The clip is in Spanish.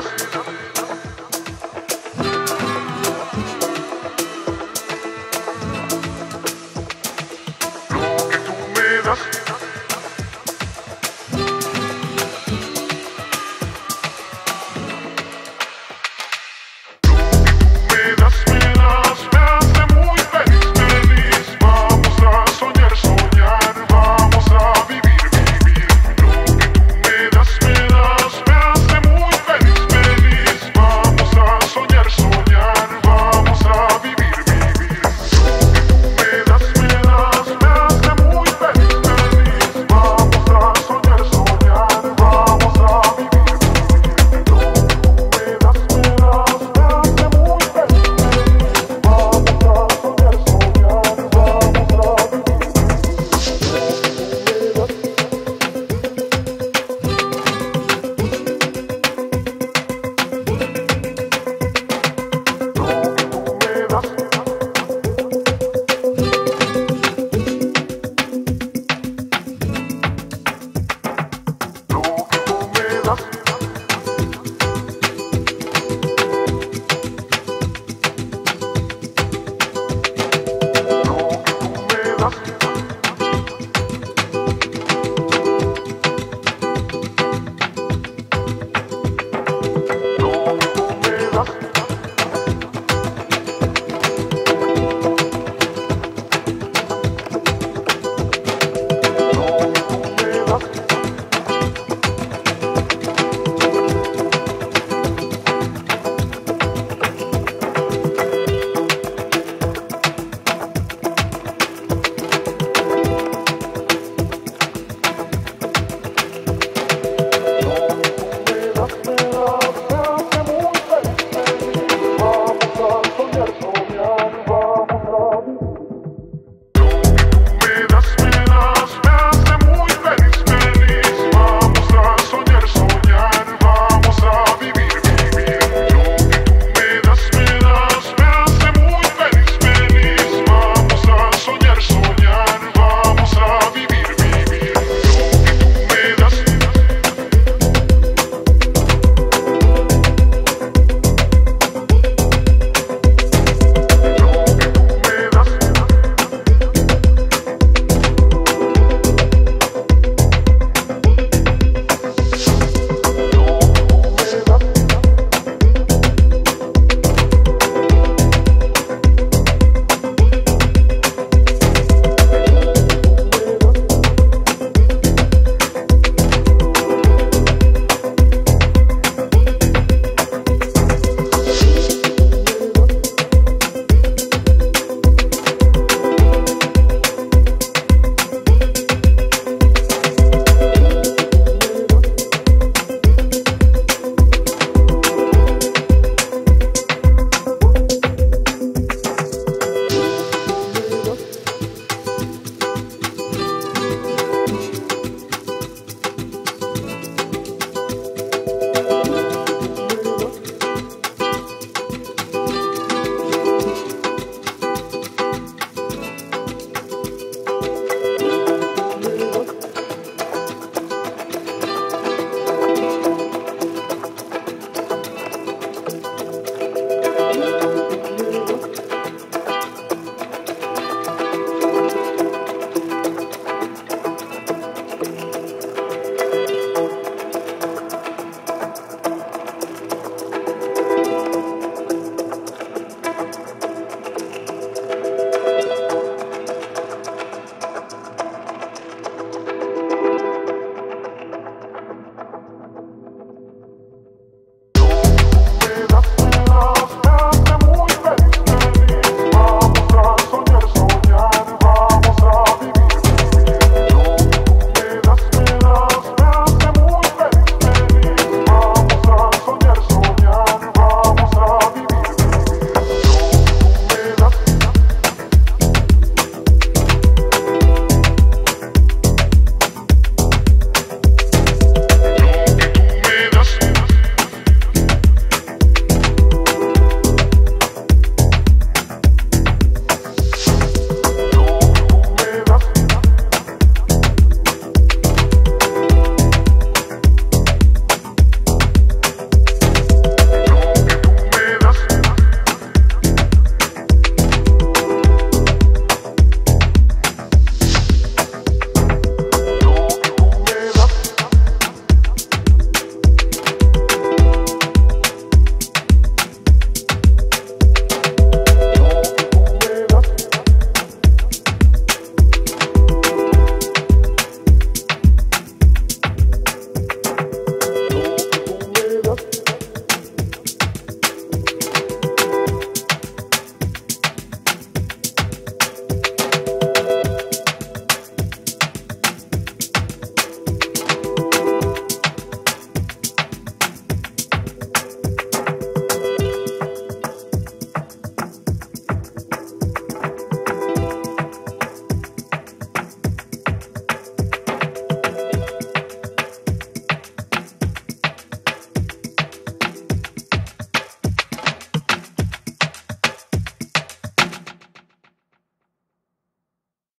Lo que tú me das.